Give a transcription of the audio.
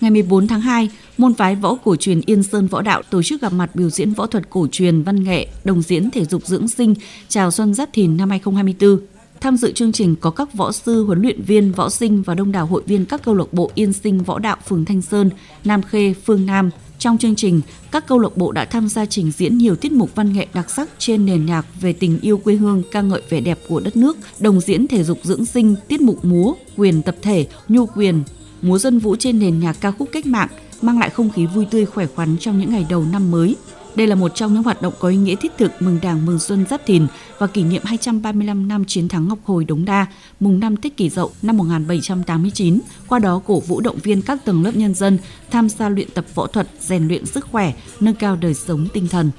Ngày 14 tháng 2, môn phái võ cổ truyền Yên Sơn Võ Đạo tổ chức gặp mặt biểu diễn võ thuật cổ truyền văn nghệ, đồng diễn thể dục dưỡng sinh chào xuân Giáp Thìn năm 2024. Tham dự chương trình có các võ sư, huấn luyện viên, võ sinh và đông đảo hội viên các câu lạc bộ Yên Sinh Võ Đạo phường Thanh Sơn, Nam Khê, Phương Nam. Trong chương trình, các câu lạc bộ đã tham gia trình diễn nhiều tiết mục văn nghệ đặc sắc trên nền nhạc về tình yêu quê hương, ca ngợi vẻ đẹp của đất nước, đồng diễn thể dục dưỡng sinh, tiết mục múa, quyền tập thể, nhu quyền, múa dân vũ trên nền nhạc ca khúc cách mạng, mang lại không khí vui tươi khỏe khoắn trong những ngày đầu năm mới. Đây là một trong những hoạt động có ý nghĩa thiết thực mừng Đảng mừng Xuân Giáp Thìn và kỷ niệm 235 năm chiến thắng Ngọc Hồi Đống Đa, mùng 5 Tết Kỷ Dậu năm 1789, qua đó cổ vũ động viên các tầng lớp nhân dân tham gia luyện tập võ thuật, rèn luyện sức khỏe, nâng cao đời sống tinh thần.